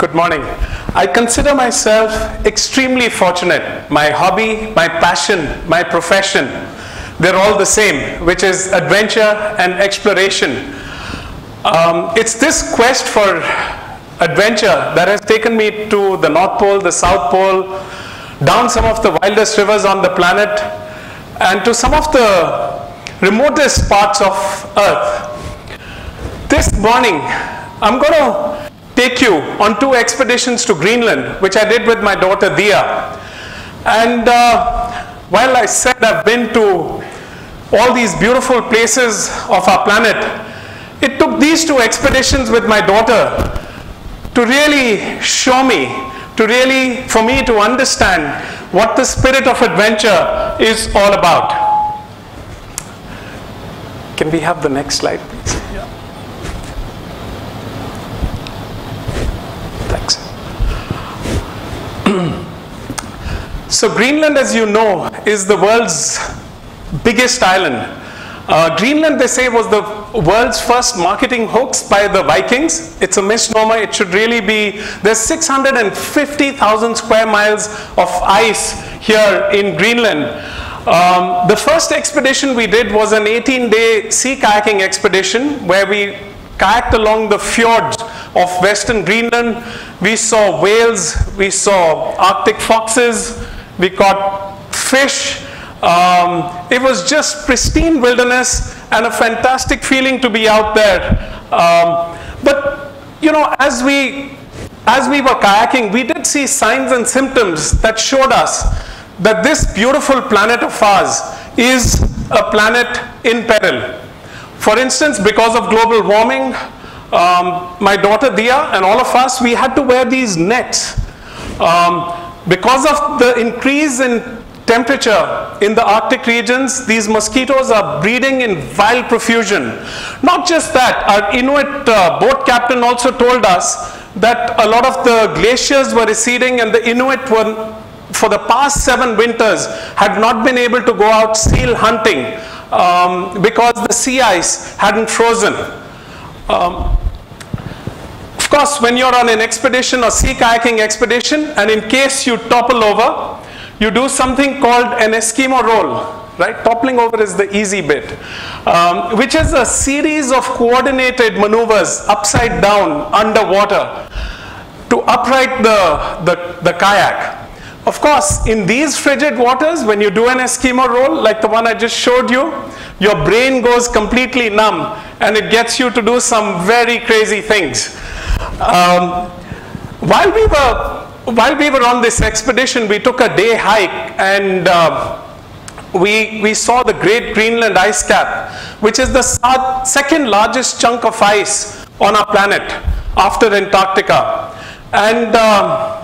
Good morning. I consider myself extremely fortunate. My hobby, my passion, my profession, they're all the same, which is adventure and exploration. Um, it's this quest for adventure that has taken me to the North Pole, the South Pole, down some of the wildest rivers on the planet, and to some of the remotest parts of Earth. This morning, I'm going to take you on two expeditions to Greenland, which I did with my daughter Deeya. And uh, while I said I've been to all these beautiful places of our planet, it took these two expeditions with my daughter to really show me, to really, for me to understand what the spirit of adventure is all about. Can we have the next slide, please? Yeah. so, Greenland, as you know, is the world's biggest island. Uh, Greenland, they say, was the world's first marketing hoax by the Vikings. It's a misnomer. It should really be, there's 650,000 square miles of ice here in Greenland. Um, the first expedition we did was an 18-day sea kayaking expedition where we kayaked along the fjords of western Greenland. We saw whales, we saw Arctic foxes, we caught fish, um, it was just pristine wilderness and a fantastic feeling to be out there. Um, but you know, as we as we were kayaking, we did see signs and symptoms that showed us that this beautiful planet of ours is a planet in peril. For instance, because of global warming, um, my daughter Deeya and all of us, we had to wear these nets. Um, because of the increase in temperature in the Arctic regions, these mosquitoes are breeding in wild profusion. Not just that, our Inuit uh, boat captain also told us that a lot of the glaciers were receding and the Inuit were, for the past seven winters, had not been able to go out seal hunting um, because the sea ice hadn't frozen. Um, of course, when you're on an expedition or sea kayaking expedition, and in case you topple over, you do something called an Eskimo roll. Right? Toppling over is the easy bit, um, which is a series of coordinated maneuvers upside down underwater to upright the, the, the kayak. Of course, in these frigid waters, when you do an Eskimo roll, like the one I just showed you, your brain goes completely numb and it gets you to do some very crazy things. Um, while we were while we were on this expedition, we took a day hike and uh, we, we saw the Great Greenland Ice Cap, which is the second largest chunk of ice on our planet after Antarctica. And uh,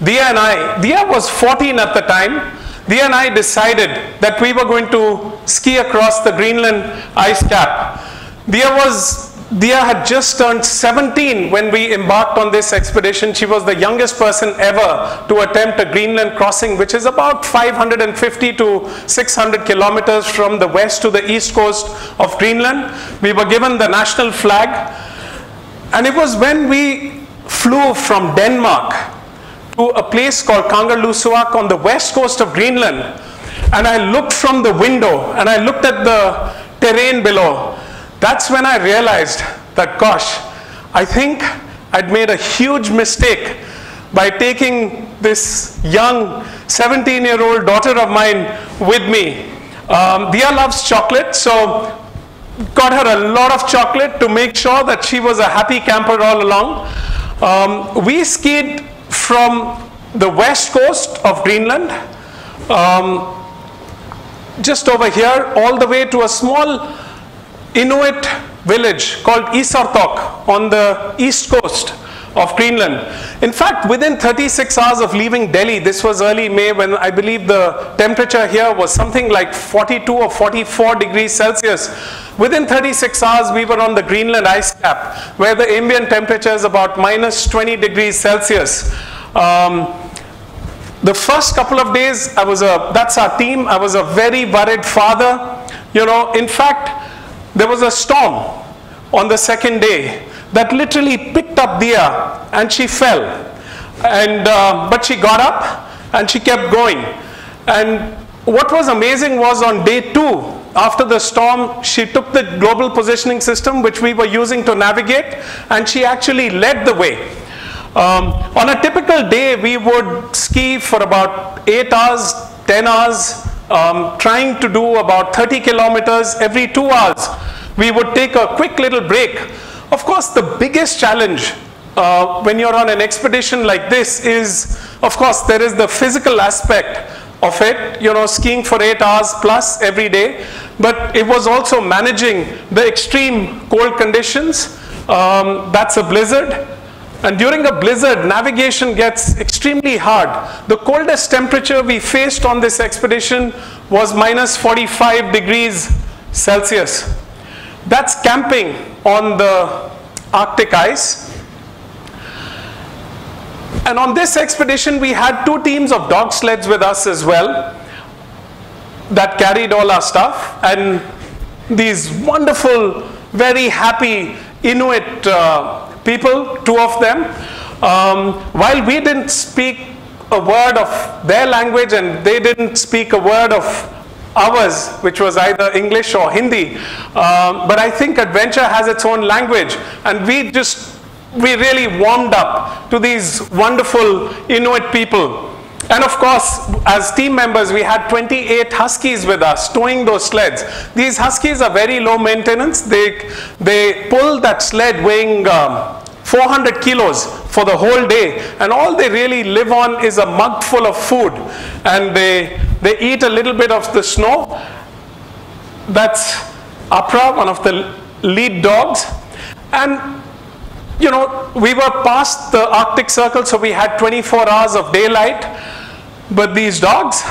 Deeya and I, Deeya was 14 at the time, Deeya and I decided that we were going to ski across the Greenland ice cap. Deeya was Deeya had just turned 17 when we embarked on this expedition. She was the youngest person ever to attempt a Greenland crossing, which is about 550 to 600 kilometers from the west to the east coast of Greenland. We were given the national flag. And it was when we flew from Denmark a place called Kangerlussuaq on the west coast of Greenland. And I looked from the window and I looked at the terrain below that's when I realized that, gosh, I think I'd made a huge mistake by taking this young 17 year old daughter of mine with me. Um, Deeya loves chocolate, so got her a lot of chocolate to make sure that she was a happy camper all along. Um, we skied from the west coast of Greenland, um, just over here, all the way to a small Inuit village called Qeqertok on the east coast of Greenland. In fact, within 36 hours of leaving Delhi, this was early May when I believe the temperature here was something like 42 or 44 degrees Celsius. Within 36 hours, we were on the Greenland ice cap, where the ambient temperature is about minus 20 degrees Celsius. Um, the first couple of days, I was a, that's our team, I was a very worried father. You know, in fact, there was a storm on the second day. that literally picked up Deeya and she fell. And, uh, but she got up and she kept going. And what was amazing was on day two, after the storm, she took the global positioning system, which we were using to navigate, and she actually led the way. Um, on a typical day, we would ski for about 8 hours, 10 hours, um, trying to do about 30 kilometers every two hours. We would take a quick little break. Of course, the biggest challenge uh, when you're on an expedition like this is, of course, there is the physical aspect of it, you know, skiing for eight hours plus every day, but it was also managing the extreme cold conditions. Um, that's a blizzard. And during a blizzard, navigation gets extremely hard. The coldest temperature we faced on this expedition was minus 45 degrees Celsius. That's camping on the Arctic ice. And on this expedition, we had two teams of dog sleds with us as well that carried all our stuff. And these wonderful, very happy Inuit uh, people, two of them. Um, while we didn't speak a word of their language and they didn't speak a word of ours, which was either English or Hindi. Um, but I think adventure has its own language, and we just we really warmed up to these wonderful Inuit people. And of course, as team members, we had 28 Huskies with us towing those sleds. These Huskies are very low maintenance. They, they pull that sled weighing um, 400 kilos for the whole day. And all they really live on is a mug full of food. And they, they eat a little bit of the snow. That's Apra, one of the lead dogs. And you know, we were past the Arctic Circle, so we had 24 hours of daylight. But these dogs,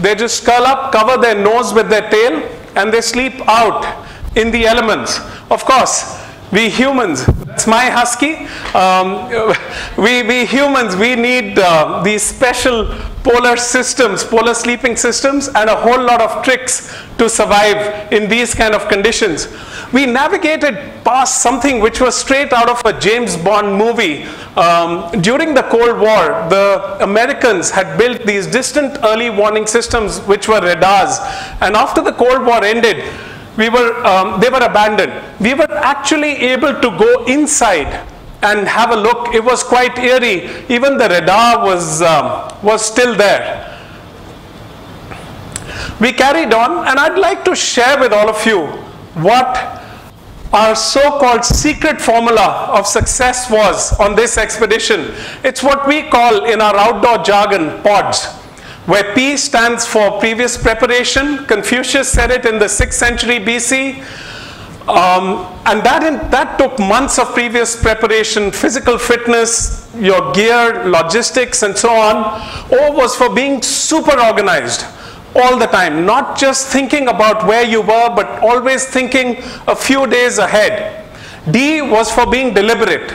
they just curl up, cover their nose with their tail, and they sleep out in the elements. Of course, we humans, that's my husky. Um, we, we humans, we need uh, these special polar systems, polar sleeping systems, and a whole lot of tricks to survive in these kind of conditions. We navigated past something which was straight out of a James Bond movie. Um, during the Cold War, the Americans had built these distant early warning systems which were radars. And after the Cold War ended, we were, um, they were abandoned. We were actually able to go inside and have a look. It was quite eerie. Even the radar was, um, was still there. We carried on, and I'd like to share with all of you what our so-called secret formula of success was on this expedition. It's what we call in our outdoor jargon pods where P stands for previous preparation. Confucius said it in the 6th century BC. Um, and that, in, that took months of previous preparation, physical fitness, your gear, logistics, and so on. O was for being super organized all the time, not just thinking about where you were, but always thinking a few days ahead. D was for being deliberate.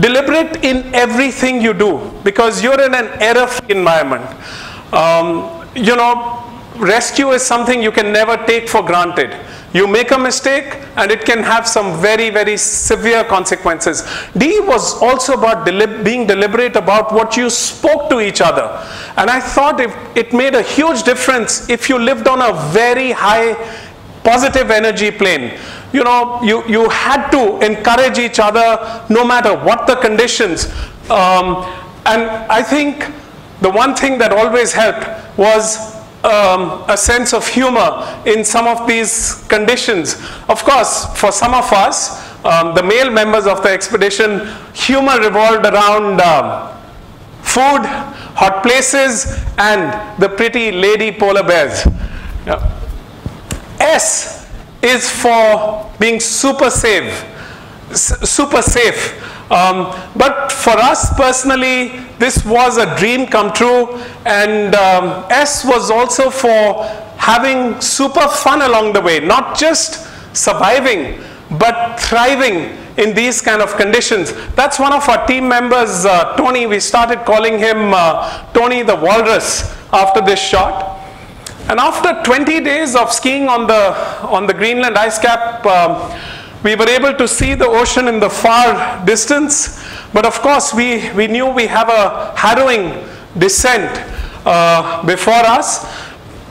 Deliberate in everything you do because you're in an error-free environment. Um, you know, rescue is something you can never take for granted. You make a mistake and it can have some very, very severe consequences. D was also about being deliberate about what you spoke to each other. And I thought if it made a huge difference if you lived on a very high positive energy plane. You know, you, you had to encourage each other no matter what the conditions. Um, and I think the one thing that always helped was um, a sense of humor in some of these conditions. Of course, for some of us, um, the male members of the expedition, humor revolved around um, food, hot places, and the pretty lady polar bears. Yeah. S is for being super safe, super safe. Um, but for us personally, this was a dream come true. And um, S was also for having super fun along the way, not just surviving, but thriving in these kind of conditions. That's one of our team members, uh, Tony. We started calling him uh, Tony the Walrus after this shot. And after 20 days of skiing on the, on the Greenland ice cap, um, We were able to see the ocean in the far distance, but of course we, we knew we have a harrowing descent uh, before us.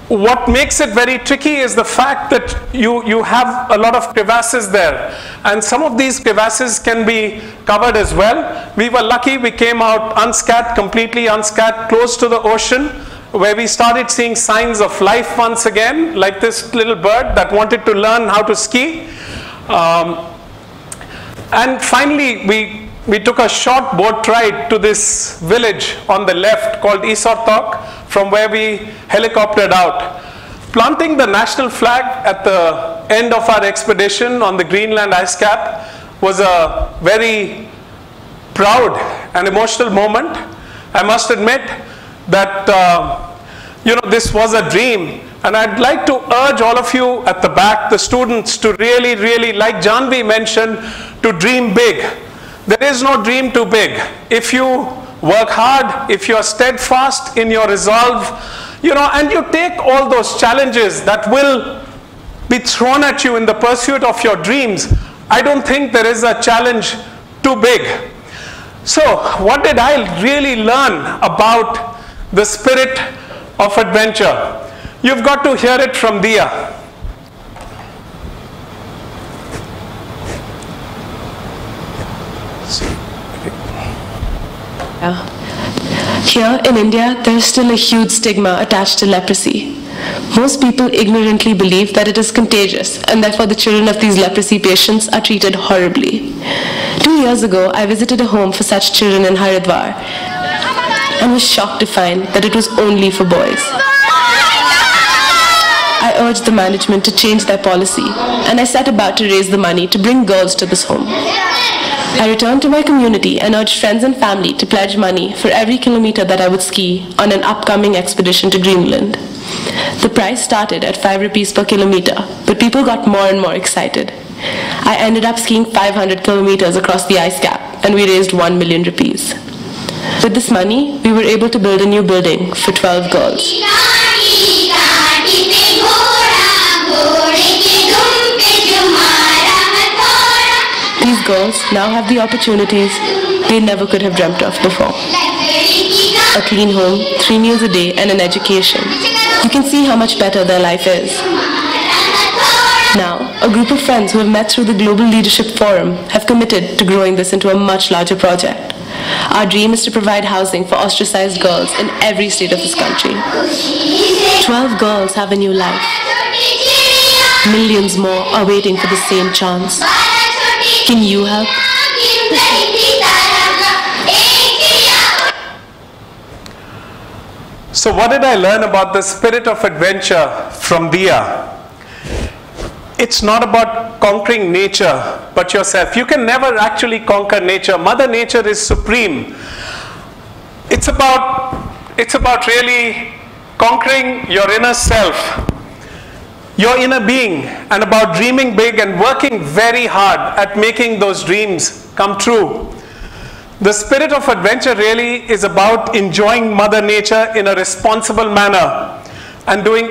What makes it very tricky is the fact that you, you have a lot of crevasses there. And some of these crevasses can be covered as well. We were lucky we came out unscathed, completely unscathed, close to the ocean where we started seeing signs of life once again, like this little bird that wanted to learn how to ski. Um, and finally, we, we took a short boat ride to this village on the left called Isortoq, from where we helicoptered out. Planting the national flag at the end of our expedition on the Greenland ice cap was a very proud and emotional moment. I must admit that uh, you know this was a dream and I'd like to urge all of you at the back, the students, to really, really, like Janvi mentioned, to dream big. There is no dream too big. If you work hard, if you are steadfast in your resolve, you know, and you take all those challenges that will be thrown at you in the pursuit of your dreams, I don't think there is a challenge too big. So, what did I really learn about the spirit of adventure? You've got to hear it from Deeya. Here in India, there is still a huge stigma attached to leprosy. Most people ignorantly believe that it is contagious, and therefore the children of these leprosy patients are treated horribly. Two years ago, I visited a home for such children in Haridwar and was shocked to find that it was only for boys. I urged the management to change their policy, and I set about to raise the money to bring girls to this home. I returned to my community and urged friends and family to pledge money for every kilometer that I would ski on an upcoming expedition to Greenland. The price started at 5 rupees per kilometer, but people got more and more excited. I ended up skiing 500 kilometers across the ice cap, and we raised 1 million rupees. With this money, we were able to build a new building for 12 girls. Girls now have the opportunities they never could have dreamt of before. A clean home, three meals a day, and an education. You can see how much better their life is. Now, a group of friends who have met through the Global Leadership Forum have committed to growing this into a much larger project. Our dream is to provide housing for ostracized girls in every state of this country. 12 girls have a new life. Millions more are waiting for the same chance. Can you help? So, what did I learn about the spirit of adventure from Deeya? It's not about conquering nature, but yourself. You can never actually conquer nature. Mother Nature is supreme. It's about, it's about really conquering your inner self, your inner being, and about dreaming big and working very hard at making those dreams come true. The spirit of adventure really is about enjoying Mother Nature in a responsible manner and doing